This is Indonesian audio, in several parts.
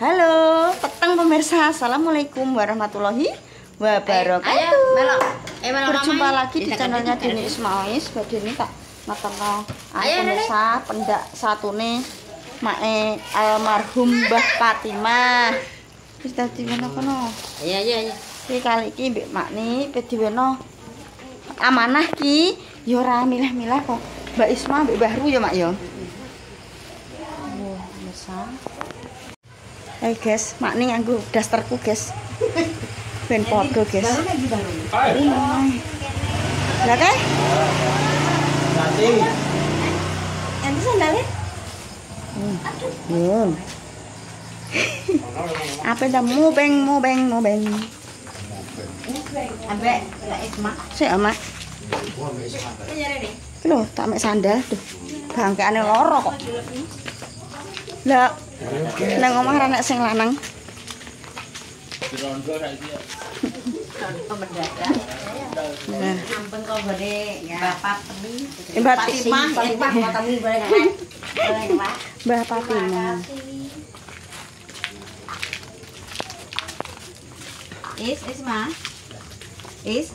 Halo, petang pemirsa. Assalamualaikum warahmatullahi wabarakatuh. Ayo, melok. Eh, melok Berjumpa lagi di channelnya Dini Ismail. Mbak Dini tak matengno. Ayo Ayo, pemirsa, pendak satu nih. Mae almarhum Mbah Fatimah. Wis dadi ngono kono. Iya, iya, iya. Iki kali iki Mbak Makni pediweno amanah ki ya ora milah-milah kok. Mbak Isma Mbak Bahru ya Mak ya. Oh, pemirsa. Ayo guys, Makni nganggo dasterku guys. Ben podo guys. Lah kan? Nanti sandalnya? Hmm. Apa dah mubeng mubeng mubeng. Ambek Mbak Isma. Sik amak. Lho, tak mek sandal tuh. Bangkeane loro kok. Lah, nang omah ra nek sing lanang. Nah, Ampun kok gede Bapak Temi. Eh, Mbak Fatimah, Fatimah. Pak Temi boleh kan? Boleh, Pak. Mbah Fatimah. Is, Isma. Is.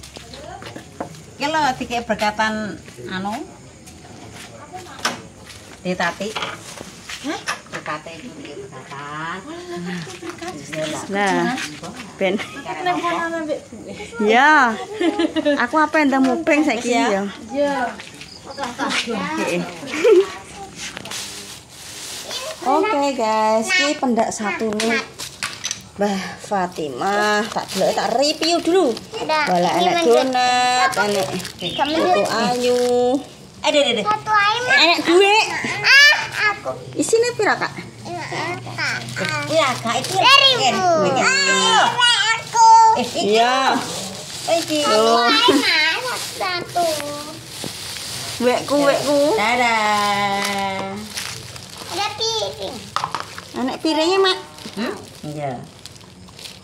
Lo dikek berkatan anu. Di tati. Hah? Berkate itu berkatan. Nah, ben. Ya. Aku apa yang mubeng saiki ya. Oke. Oke guys, ini pendak satu nih. Mbah Fatimah, tak dulu tak review dulu. Bala enak donat, itu ayu. Satu air mah. Enak gue. Isinya pira kak? Iya, Kak itu Seribu. Ah, aku. Eh, iki. Iya. Iki. Oh, mah satu. wekku wekku. Dadah. Ada piring. Enak piringnya mak. Hmm? Iya.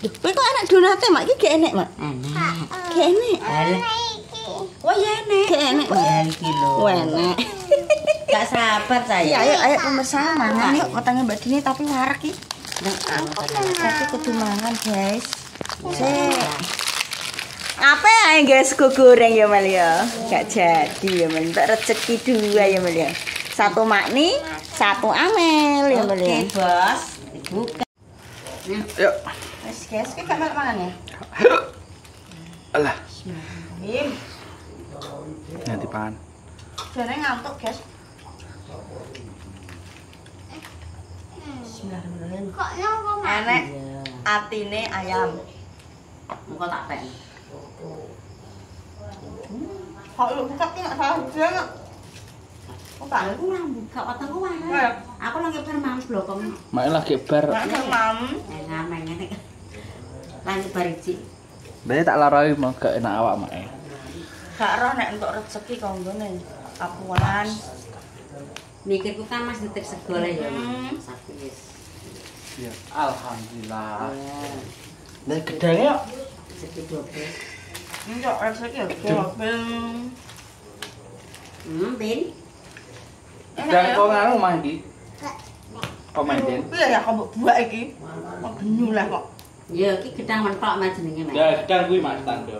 Duh, kowe kok enak donatnya mak? Iki gak enak mak? Enak. Gak enak. Alah. Iki. Enak. Gak enak mak. Ya iki lho. Enak. Gak sabar saya. Iya, ayo ayo pemirsa mangan yuk katanya Mbak Dini tapi warak ki. Tapi kudu mangan, guys. Sik. Apa ya guys goreng ya Mel ya? Gak jadi ya Mel. Untuk rezeki dua ya Mel ya. Satu makni, satu amel ya Mel ya. Oke, Bos. Buka. Yuk. Wes guys, kita gak melok mangan ya? Alah, nanti pan. jane ngantuk, guys. Kok nyoba mah? Enek atine ayam. Engko tak tek. Kok lu buka ki salah. Aku lah buka otakku Ayo. wae. Aku lagi permam blokong. Mak lagi bar. Mak mam. Eh. Berarti tak larai mau gak enak awak mak. Gak roh nek untuk rezeki konggone. Apuan. Mikirku kan Mas detik segole ya. Hmm. Satu wis. Ya, alhamdulillah. Ya. Dan gedangnya Segi 12. Enggak ya. Dobel. Hmm, Bin. Gedang ya? kok nganu mah iki. Kok main Den? Iya ya kok buat iki. Kok genyu lah kok. Ya, iki gedang mentok mas jenenge, Mas. Ya, gedang kuwi Mas tando.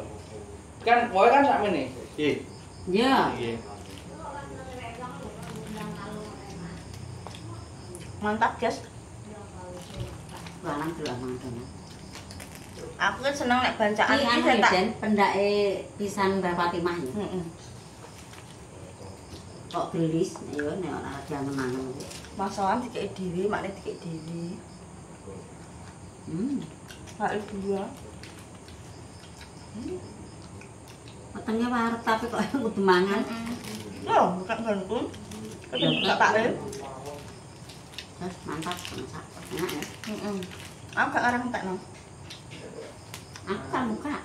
Kan kowe kan sak mene. Nggih. Ya. Nggih. Mantap, guys. Walang delok mangkene. Aku kan seneng nek bancaan Iki saya ya, tak. Den, pendake pisan Mbak Fatimah ya. Heeh. Kok gelis, ya nek ora ada menangan. Masalah dikek dhewe, makne dikek dhewe. Hmm. Pak dua. Wetenge warep tapi kok kudu mangan. Loh, bukan gantung. Ketemu tak. Terus mantap masak. Enak ya. Heeh. Aku gak arang tak no. Aku kan buka.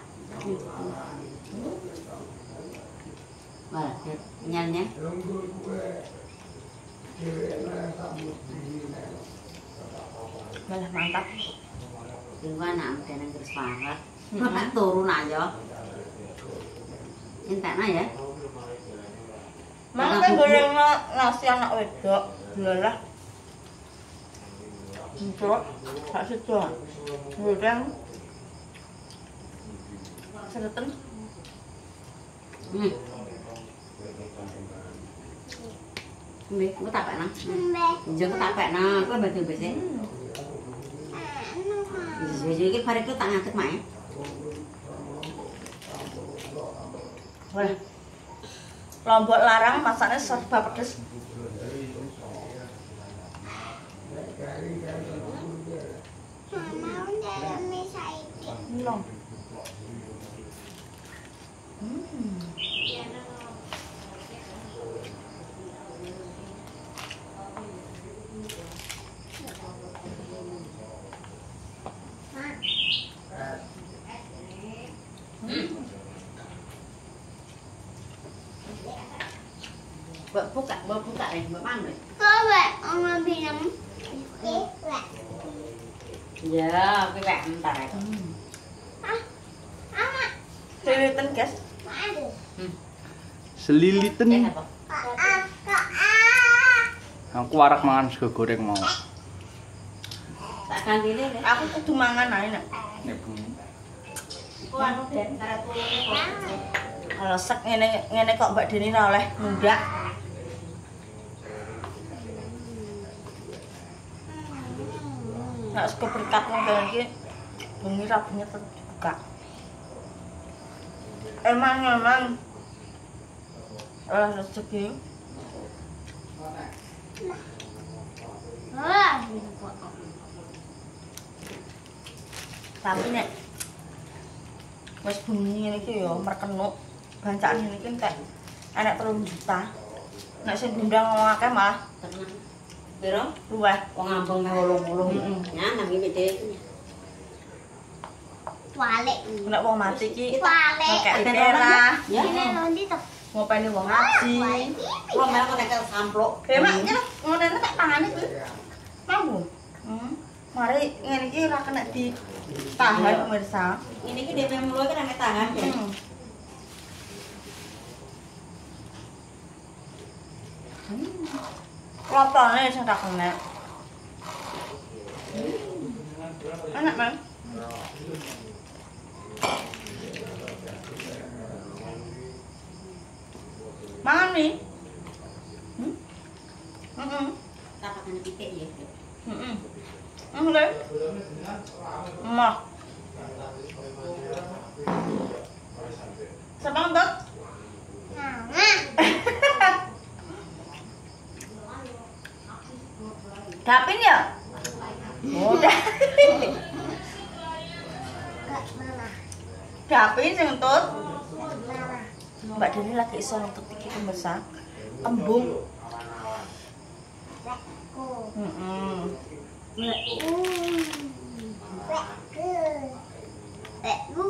Wah, nyalnya. Malah mantap. Iku anak mudane terus parah. Nek turun aja. Entakna ya. Mang kan goreng nasi anak wedok. Một chỗ, thả xích chua, mùi răng Xe là tính Không biết, có tạp vậy nào? Không biết Giờ có tạp vậy nào, có bài thường bài thế Giờ dưới cái phá cứ tặng ăn thức mạnh Thôi larang, masaknya serba pedes itu. Belum. Hmm. Mbak buka, mbak buka deh, mbak mana? Kok Mbak Oma bilang Iya, Mbak. Ya, aku kayak bentar ya. Ah, Ama. lilitan guys. Hmm. Selilitan. Aku warak mangan sego goreng mau tak kandine aku kudu mangan ae nek nek bumi kalau sek ngene ngene kok Mbak Deni ora oleh mundak Nak sekeperikat mau iki bengi ra rapinya terbuka. Emang emang rezeki Ah, tapi nek wis bengi ngene iki ya merkenuk bancaan ngene iki entek enek 3 juta. Nek sing diundang wong akeh malah Tenang. Biro, luweh. wong ngambung me wolong-wolong. Mm-mm. Ya, nang ini deh. Walik. Nek wong mati iki Walik. kayak daerah Ya. Nanti tuh. ngopeni wong ngaji. Mereka kok nekel samplok. Ya mak nyerah ngono tak tangane kuwi. Mampu. Hmm. Mari ngene iki ora kena ditahan pemirsa. Ini ki DP mulu kan nek tangan ya. Hmm. Rotone sing tak kena. Enak, Mang. Mangan nih. Hmm? Heeh. Tak pakai titik ya. Heeh. Enggak. Mah. Sabang. Dapin ya? Udah. Mama. Dapin sing entut. Mbak Deni lagi iso untuk iki pemirsa. Embung. Bekku. Bekku.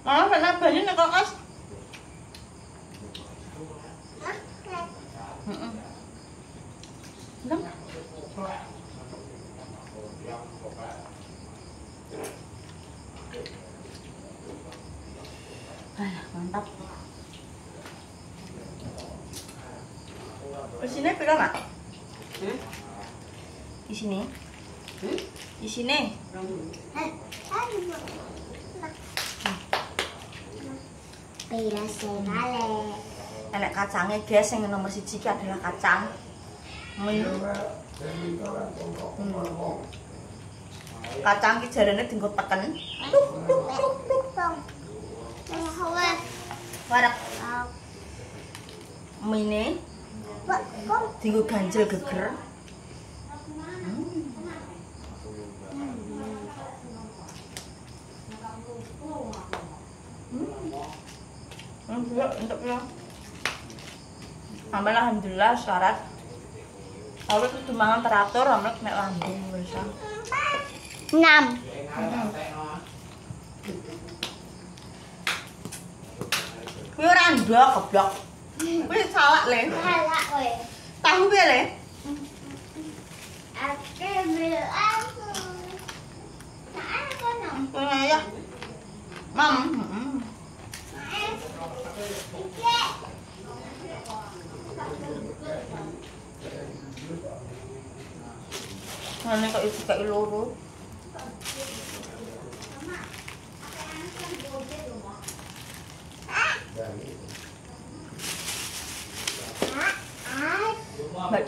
Mama pernah banyu nek kulkas? Pira, Mak? Hmm? Di sini. Hmm? Di sini. Bila sekali. Enek kacangnya guys, yang nomor siji adalah kacang. Hmm. Kacang ki jarane dienggo teken. Tuk tuk tuk tuk. Tong. Warak mine Dienggo ganjel geger. Hmm, ya. Amal alhamdulillah syarat. Kalau itu mangan teratur, amal nek lambung bisa. Enam. Kuwi ora ndok goblok. Bây giờ sao ạ lên? sao lạ rồi. Tao không biết lên. À cái mình ăn. Nãy con nằm. Con này á. Mầm. Này có cái lô rồi.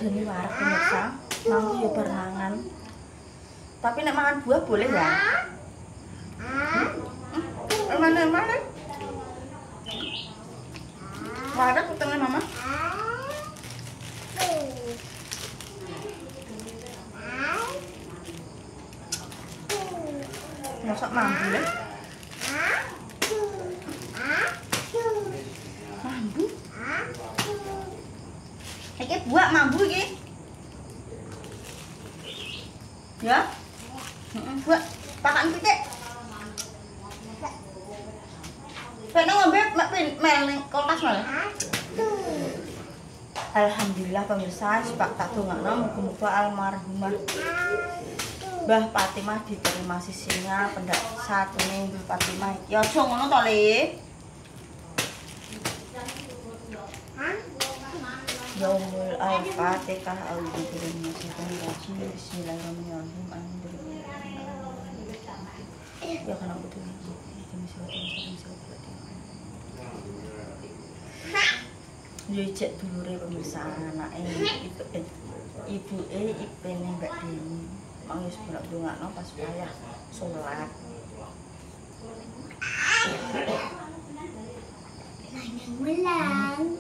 Dani warak pemirsa. Mau ya berangan. Tapi nek makan buah boleh ya? Hmm? Mana mana? Warak ketemu mama. Masak mambu ya? Mambu? Iki buah mambu iki. Ya? Heeh, buah. Pakan pitik. Pengen ngombe mak pin mel ning kulkas malah. Alhamdulillah pemirsa, sepak tak dongakno muga-muga almarhumah Mbah Fatimah diterima sisinya pendak satu nih Mbah Fatimah. Ya aja ngono to, Le. Yaumul Al-Fatihah aku tuh Ya cek dulure pemirsa anake ibu eh, ibu eh ipene Mbak Deni. Mang wis bolak dongakno pas wayah salat. Bulan.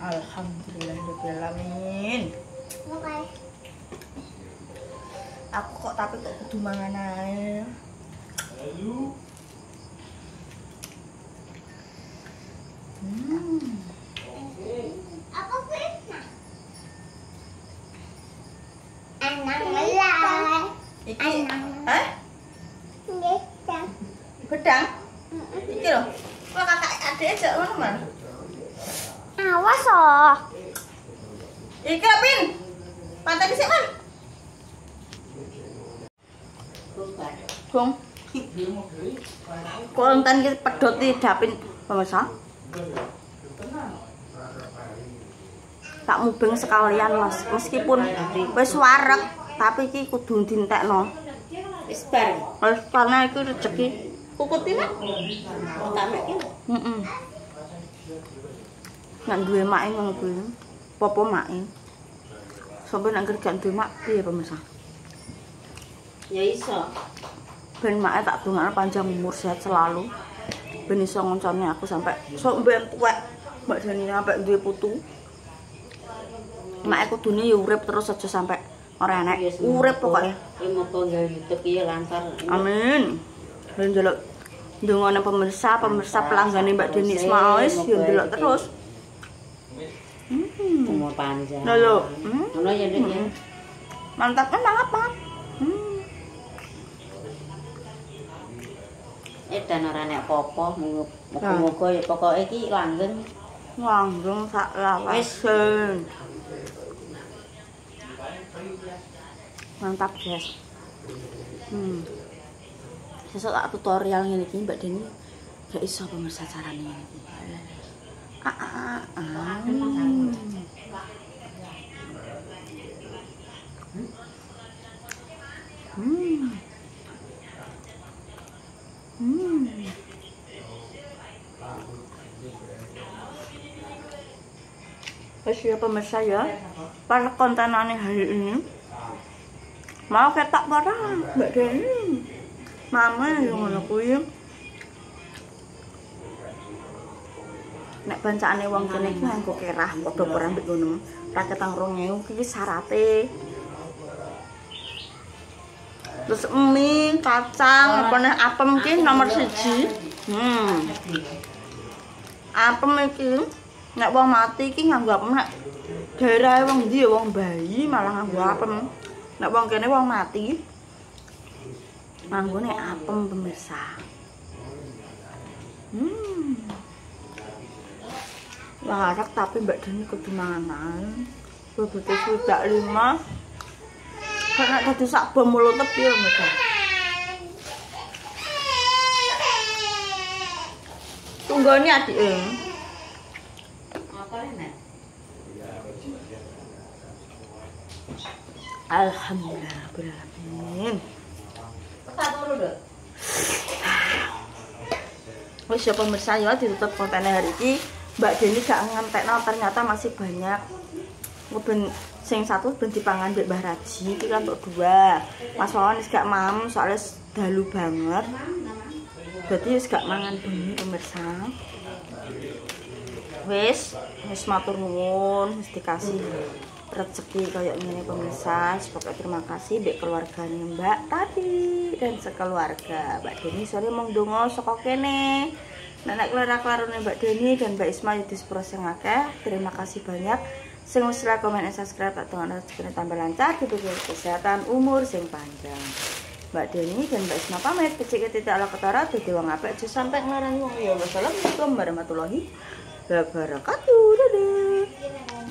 Alhamdulillahirobbilalamin. Oke. Aku kok tapi kok kudu mangan ae. Hmm. Iki eh Bisa. gedang. Iki lho. Kok kakak adek aja ngono man. Awas oh. Iki Pin. Pantai dhisik man. Bukan. Dong. Kok enten iki pedhot iki dapin pemirsa. Tak mubeng sekalian Mas, meskipun wis wareg, tapi iki kudu dintekno. Wis bar. Wis karena itu rezeki. Kukutin ah. Utama iki. Heeh. Nek duwe mak ngono kuwi. Popo mak. Sampai nek kerja duwe mak piye pemirsa? Ya iso. Ben mak tak dongakno panjang umur sehat selalu. Ben iso ngoncone aku sampai sok ben tuwek. Mbak Dani sampai duwe putu. Mak aku dunia ya urip terus aja sampai ora enek. Urip pokoknya. Kuwi moto gawe YouTube iki lancar. Amin. Ben ndelok ndongone pemirsa, pemirsa pelanggane Mbak Deni Ismail ya ndelok terus. Hmm. Umur panjang. Lho lho. Hmm. Ngono ya Dek ya. Mantap kan banget. Hmm. Edan ora nek apa-apa, muga-muga ya pokoke iki langgeng. Langgeng sak lawasen. Mantap, guys. Hmm. Sesuk tak tutorial ngene iki Mbak Deni. Gak iso pemirsa carane ngene iki. Ah, ah, ah. Hmm. Hmm. Wes ya pemirsa ya. Para kontenane hari ini. Mau ketak parah Mbak Deni. Mama yang ngono kuwi. Nek bancane wong kene iki nganggo kerah padha ora mbek ngono. Ra ketang 2000 iki syarate. Terus mie, kacang, apa nih apem ki nomor siji. Hmm. Apem iki nek wong mati iki nganggo apem nek daerah wong ndi ya wong bayi malah nganggo apem. Nek wong kene wong mati manggone apem pemirsa. Hmm. Warak tapi Mbak Deni kudu mangan. Bebete sudah lima. Karena tadi sak bom mulut tepi mereka. Tunggone adike. Apa Alhamdulillah rabbil alamin. Tak turu lho. Wis ya pemirsa ya ditutup kontennya hari ini. Mbak Deni gak ngentekno ternyata masih banyak. Ben sing satu ben dipangan Mbak Mbah Raji iki kan untuk dua. Mas Wawan wis gak mam soalnya dalu banget. Berarti wis gak mangan bengi pemirsa. Wis, wis matur nuwun, wis dikasih rezeki kayak ngene pemirsa. Pokoknya terima kasih mbek keluarganya Mbak Tati dan sekeluarga. Mbak Deni sore mong donga saka kene. Nenek keluarga-keluarga Mbak Deni dan Mbak Isma Yudis sing akeh. Terima kasih banyak. Sing wis comment, dan subscribe tak dengan rezeki tambah lancar, diberi kesehatan, umur sing panjang. Mbak Deni dan Mbak Isma pamit kecil tidak ala ketara dadi wong apik aja sampai nglarang wong ya. Wassalamualaikum warahmatullahi wabarakatuh. Dadah.